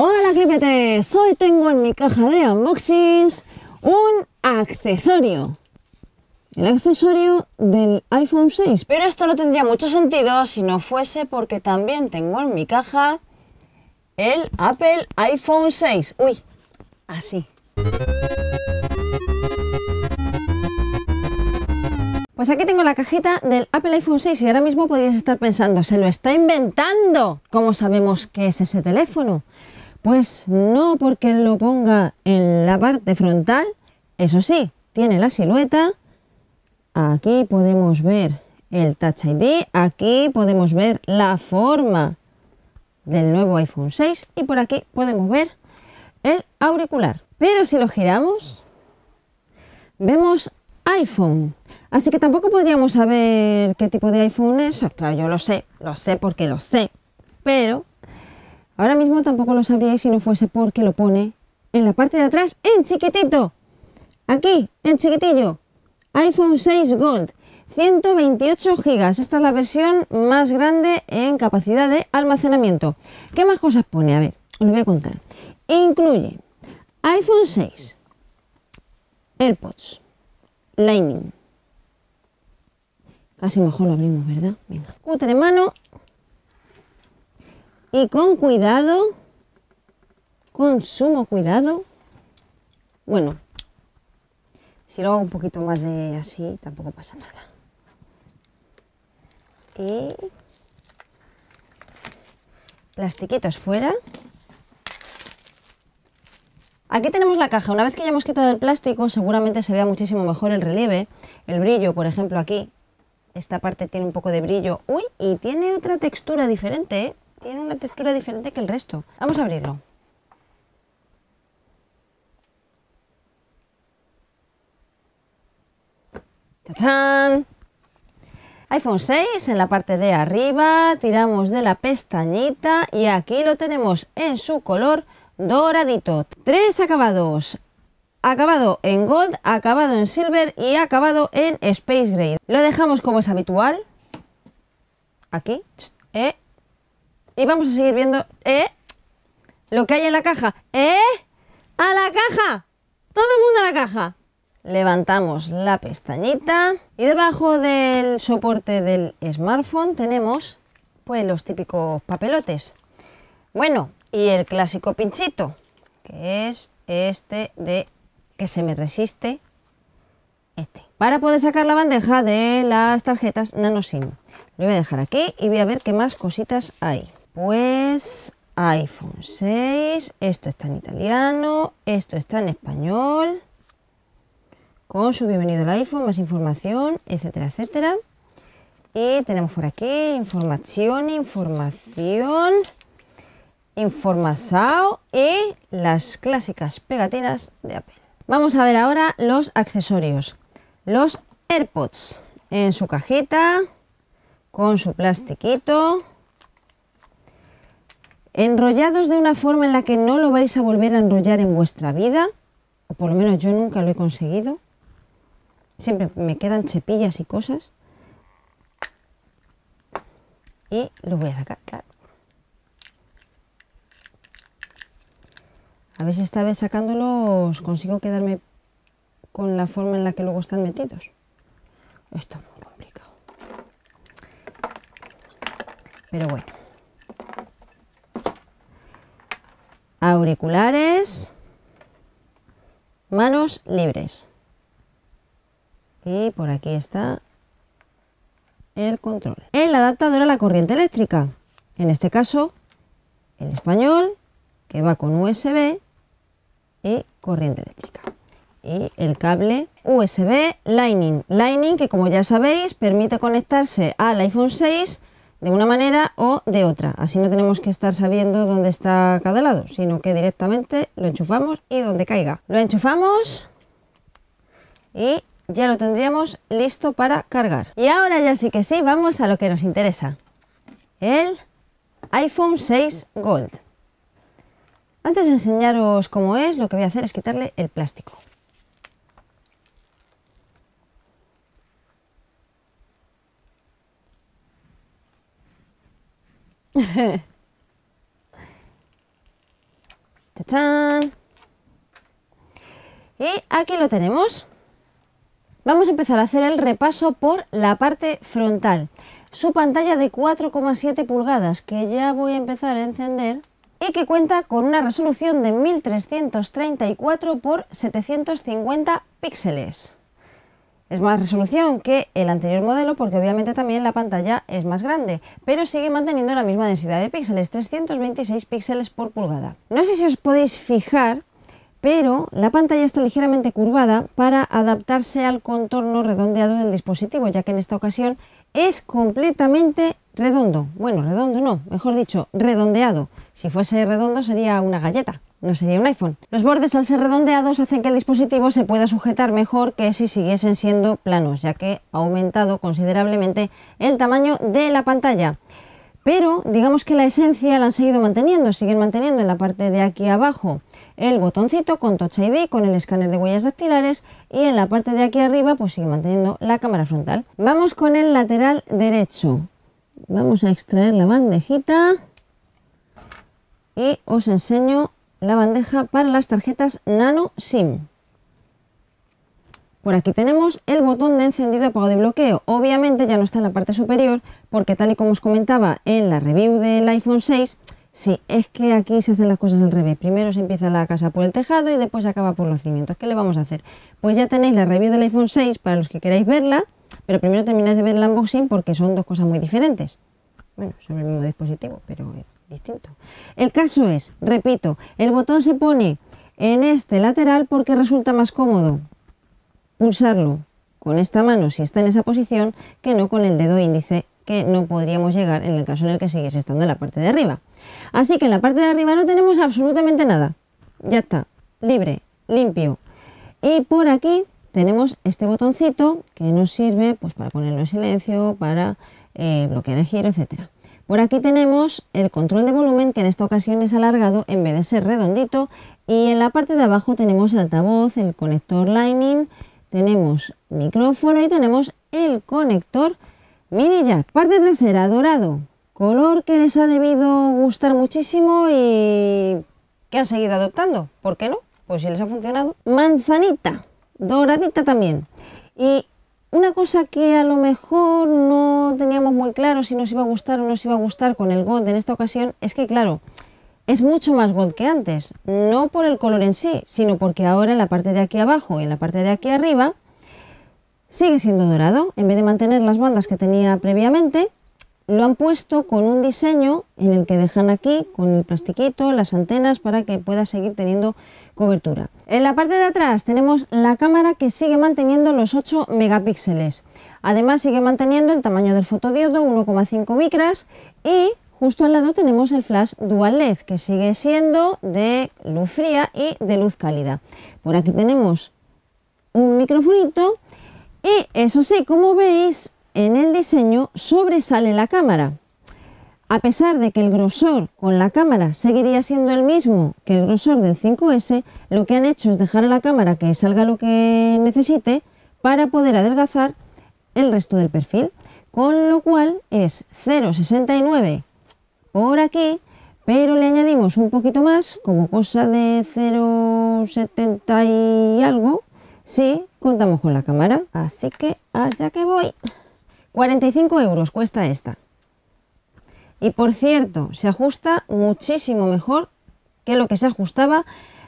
Hola clipetes, hoy tengo en mi caja de unboxings un accesorio. El accesorio del iPhone 6. Pero esto no tendría mucho sentido si no fuese porque también tengo en mi caja el Apple iPhone 6. Uy, así. Pues aquí tengo la cajita del Apple iPhone 6 y ahora mismo podrías estar pensando, ¿se lo está inventando? ¿Cómo sabemos que es ese teléfono? Pues no porque lo ponga en la parte frontal, eso sí, tiene la silueta. Aquí podemos ver el Touch ID, aquí podemos ver la forma del nuevo iPhone 6 y por aquí podemos ver el auricular. Pero si lo giramos, vemos iPhone. Así que tampoco podríamos saber qué tipo de iPhone es. Claro, yo lo sé, lo sé porque lo sé. Pero ahora mismo tampoco lo sabríais si no fuese porque lo pone en la parte de atrás en chiquitito. Aquí, en chiquitillo. iPhone 6 Gold. 128 gigas. Esta es la versión más grande en capacidad de almacenamiento. ¿Qué más cosas pone? A ver, os lo voy a contar. Incluye iPhone 6, AirPods, Lightning, Casi mejor lo abrimos, ¿verdad? Venga, cúter en mano. Y con cuidado, con sumo cuidado. Bueno, si lo hago un poquito más de así, tampoco pasa nada. Y plastiquitos fuera. Aquí tenemos la caja. Una vez que ya hemos quitado el plástico, seguramente se vea muchísimo mejor el relieve, el brillo, por ejemplo, aquí, esta parte tiene un poco de brillo. ¡Uy! Y tiene otra textura diferente, ¿eh? Tiene una textura diferente que el resto. Vamos a abrirlo. ¡Tachán! iPhone 6 en la parte de arriba, tiramos de la pestañita y aquí lo tenemos en su color doradito. Tres acabados, acabado en gold, acabado en silver y acabado en space gray. Lo dejamos como es habitual. Aquí. ¿eh? Y vamos a seguir viendo ¿eh? lo que hay en la caja. ¿Eh? ¡A la caja! ¡Todo el mundo a la caja! Levantamos la pestañita y debajo del soporte del smartphone tenemos pues los típicos papelotes. Bueno, y el clásico pinchito, que es este de que se me resiste este. Para poder sacar la bandeja de las tarjetas nano SIM. Lo voy a dejar aquí y voy a ver qué más cositas hay. Pues iPhone 6, esto está en italiano, esto está en español, con su bienvenido al iPhone, más información, etcétera, etcétera. Y tenemos por aquí información, información, información y las clásicas pegatinas de Apple. Vamos a ver ahora los accesorios. Los AirPods en su cajita, con su plastiquito, enrollados de una forma en la que no lo vais a volver a enrollar en vuestra vida, o por lo menos yo nunca lo he conseguido. Siempre me quedan chepillas y cosas. Y lo voy a sacar, claro. A ver si esta vez sacándolos consigo quedarme con la forma en la que luego están metidos. Esto es muy complicado. Pero bueno. Auriculares. Manos libres. Y por aquí está el control. El adaptador a la corriente eléctrica. En este caso, el español, que va con USB y corriente eléctrica. Y el cable USB Lightning. Lightning que como ya sabéis permite conectarse al iPhone 6 de una manera o de otra. Así no tenemos que estar sabiendo dónde está cada lado, sino que directamente lo enchufamos y donde caiga. Lo enchufamos y ya lo tendríamos listo para cargar. Y ahora ya sí que sí, vamos a lo que nos interesa. El iPhone 6 Gold. Antes de enseñaros cómo es, lo que voy a hacer es quitarle el plástico. ¡Tachán! Y aquí lo tenemos. Vamos a empezar a hacer el repaso por la parte frontal. Su pantalla de 4,7 pulgadas que ya voy a empezar a encender y que cuenta con una resolución de 1334 x 750 píxeles. Es más resolución que el anterior modelo porque obviamente también la pantalla es más grande, pero sigue manteniendo la misma densidad de píxeles, 326 píxeles por pulgada. No sé si os podéis fijar, pero la pantalla está ligeramente curvada para adaptarse al contorno redondeado del dispositivo, ya que en esta ocasión es completamente redondo. Bueno, redondo no, mejor dicho, redondeado. Si fuese redondo sería una galleta, no sería un iPhone. Los bordes al ser redondeados hacen que el dispositivo se pueda sujetar mejor que si siguiesen siendo planos, ya que ha aumentado considerablemente el tamaño de la pantalla. Pero digamos que la esencia la han seguido manteniendo, siguen manteniendo en la parte de aquí abajo el botoncito con Touch ID, con el escáner de huellas dactilares y en la parte de aquí arriba pues sigue manteniendo la cámara frontal. Vamos con el lateral derecho. Vamos a extraer la bandejita y os enseño la bandeja para las tarjetas Nano SIM. Por aquí tenemos el botón de encendido, y bloqueo. Obviamente ya no está en la parte superior porque tal y como os comentaba en la review del iPhone 6, Sí, es que aquí se hacen las cosas al revés. Primero se empieza la casa por el tejado y después se acaba por los cimientos. ¿Qué le vamos a hacer? Pues ya tenéis la review del iPhone 6 para los que queráis verla, pero primero termináis de ver el unboxing porque son dos cosas muy diferentes. Bueno, son el mismo dispositivo, pero distinto. El caso es, repito, el botón se pone en este lateral porque resulta más cómodo pulsarlo con esta mano si está en esa posición que no con el dedo índice que no podríamos llegar en el caso en el que siguiese estando en la parte de arriba. Así que en la parte de arriba no tenemos absolutamente nada. Ya está, libre, limpio. Y por aquí tenemos este botoncito que nos sirve pues, para ponerlo en silencio, para eh, bloquear el giro, etc. Por aquí tenemos el control de volumen que en esta ocasión es alargado en vez de ser redondito y en la parte de abajo tenemos el altavoz, el conector Lightning, tenemos micrófono y tenemos el conector Mini jack, parte trasera dorado, color que les ha debido gustar muchísimo y que han seguido adoptando. ¿Por qué no? Pues si les ha funcionado. Manzanita, doradita también. Y una cosa que a lo mejor no teníamos muy claro si nos iba a gustar o no nos iba a gustar con el Gold en esta ocasión es que, claro, es mucho más Gold que antes. No por el color en sí, sino porque ahora en la parte de aquí abajo y en la parte de aquí arriba Sigue siendo dorado, en vez de mantener las bandas que tenía previamente, lo han puesto con un diseño en el que dejan aquí con el plastiquito, las antenas para que pueda seguir teniendo cobertura. En la parte de atrás tenemos la cámara que sigue manteniendo los 8 megapíxeles. Además sigue manteniendo el tamaño del fotodiodo 1,5 micras y justo al lado tenemos el flash dual LED que sigue siendo de luz fría y de luz cálida. Por aquí tenemos un microfonito y eso sí, como veis, en el diseño sobresale la cámara. A pesar de que el grosor con la cámara seguiría siendo el mismo que el grosor del 5S, lo que han hecho es dejar a la cámara que salga lo que necesite para poder adelgazar el resto del perfil. Con lo cual es 0,69 por aquí, pero le añadimos un poquito más, como cosa de 0,70 y algo, Sí, contamos con la cámara, así que allá que voy. 45 euros cuesta esta. Y por cierto, se ajusta muchísimo mejor que lo que se ajustaba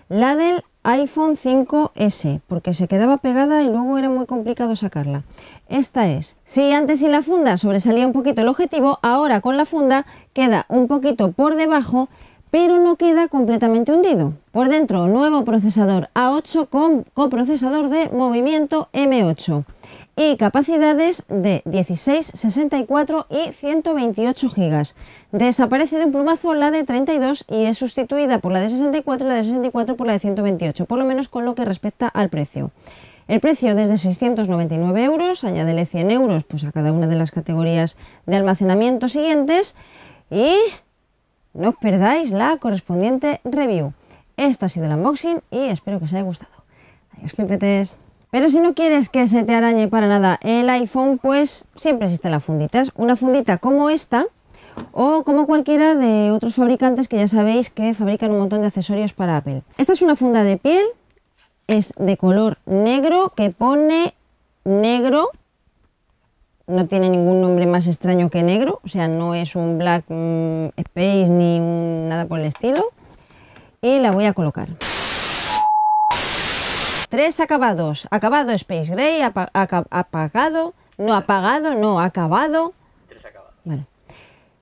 la del iPhone 5S, porque se quedaba pegada y luego era muy complicado sacarla. Esta es. Si antes sin la funda sobresalía un poquito el objetivo, ahora con la funda queda un poquito por debajo pero no queda completamente hundido. Por dentro, nuevo procesador A8 con coprocesador de movimiento M8 y capacidades de 16, 64 y 128 GB. Desaparece de un plumazo la de 32 y es sustituida por la de 64 y la de 64 por la de 128, por lo menos con lo que respecta al precio. El precio desde 699 euros, añádele 100 euros pues a cada una de las categorías de almacenamiento siguientes y no os perdáis la correspondiente review. Esto ha sido el unboxing y espero que os haya gustado. Adiós, clipetes. Pero si no quieres que se te arañe para nada el iPhone, pues siempre existen las funditas. Una fundita como esta o como cualquiera de otros fabricantes que ya sabéis que fabrican un montón de accesorios para Apple. Esta es una funda de piel, es de color negro que pone negro, no tiene ningún nombre más extraño que negro, o sea, no es un black mm, space ni nada por el estilo. Y la voy a colocar. Tres acabados. Acabado Space Gray, ap apagado, no apagado, no acabado,